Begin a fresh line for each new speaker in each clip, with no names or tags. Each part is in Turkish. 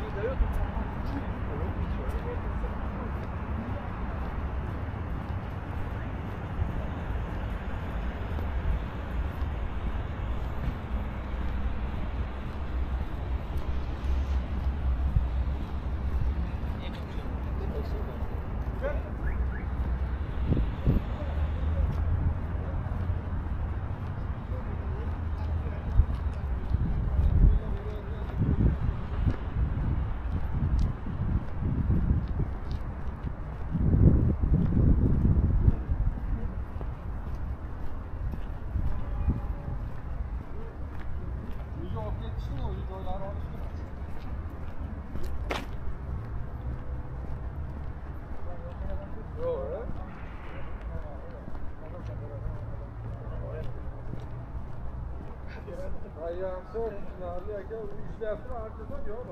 передает информацию. Ayağı sor, narlıya gel, üç defa artırsa diyor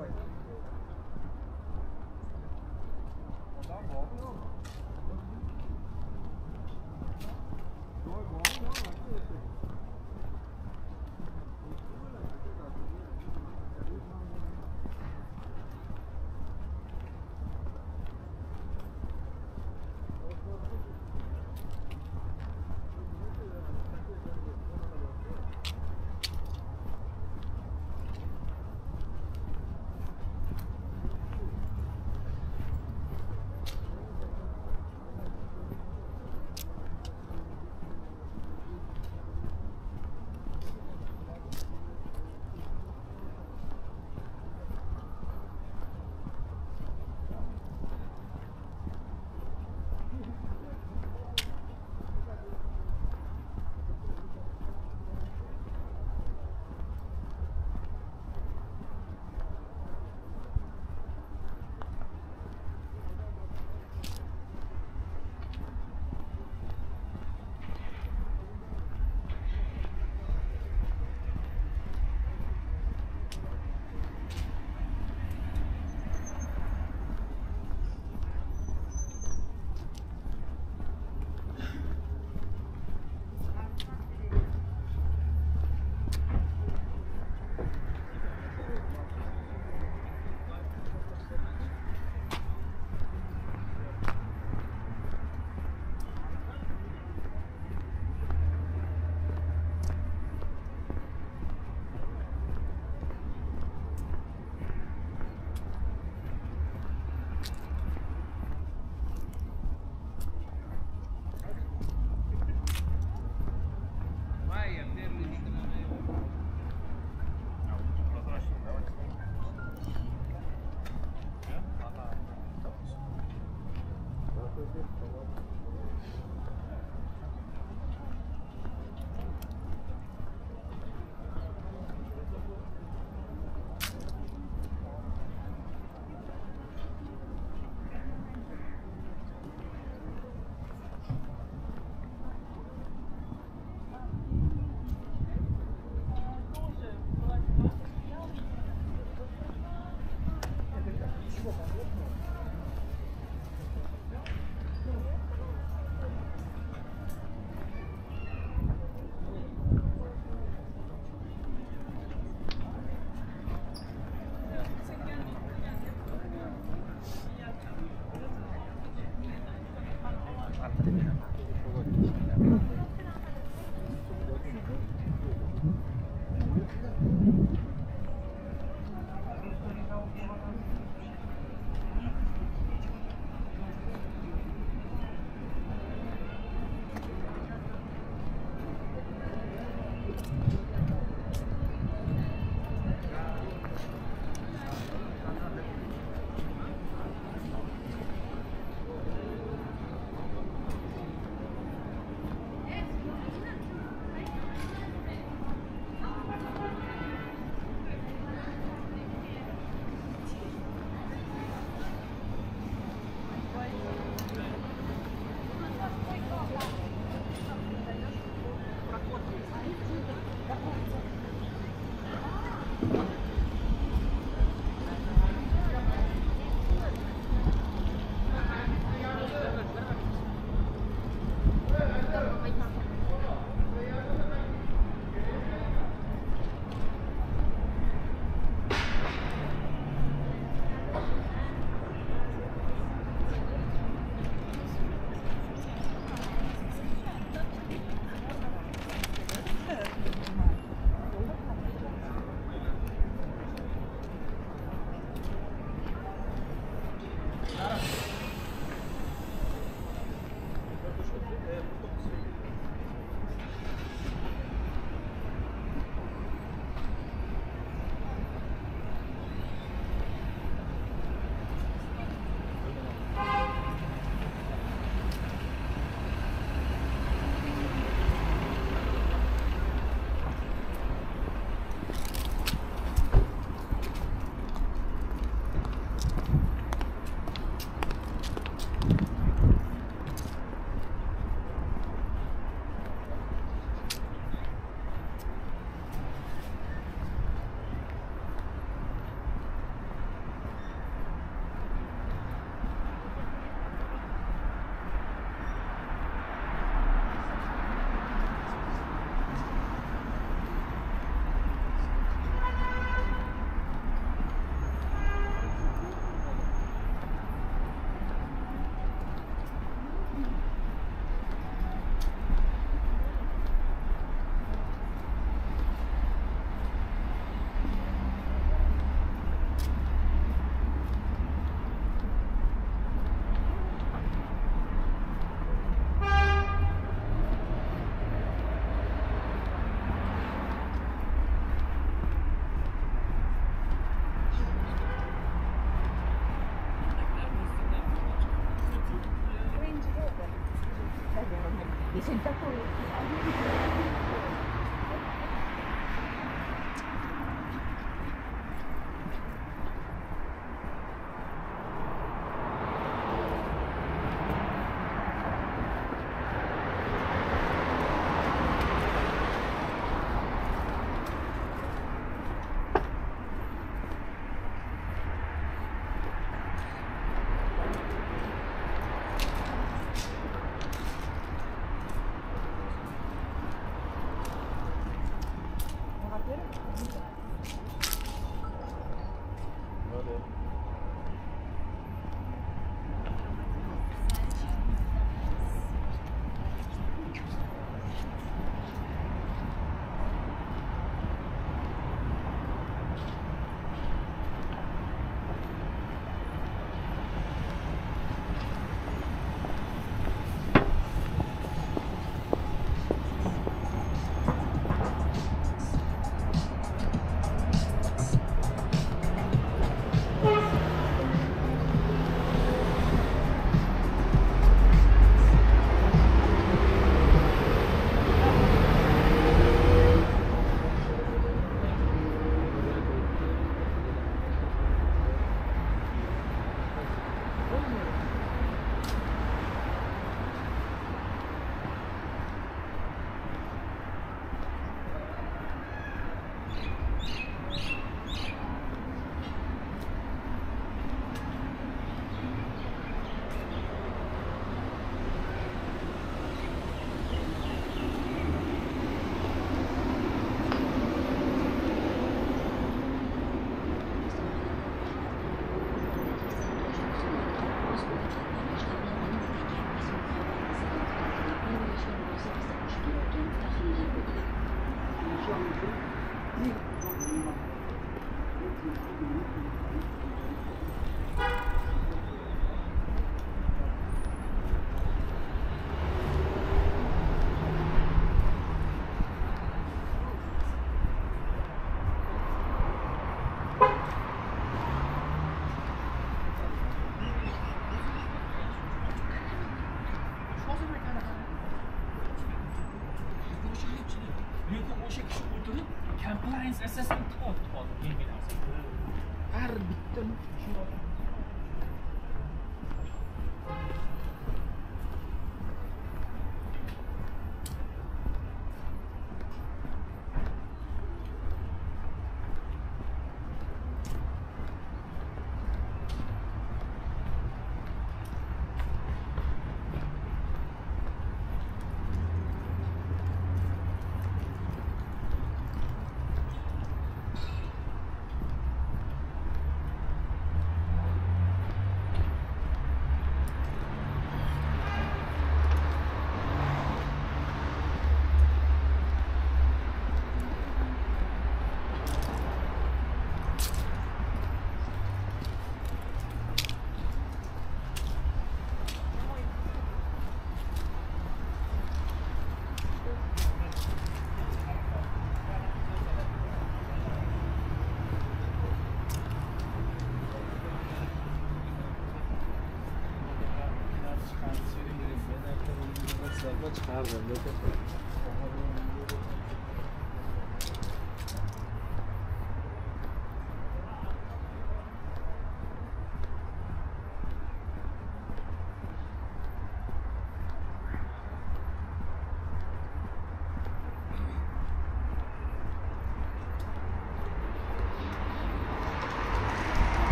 descarga, deu pra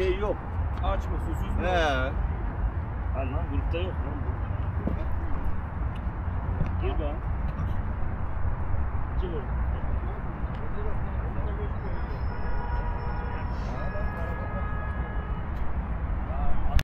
şey yok.
Aç mı susuz mu?
He.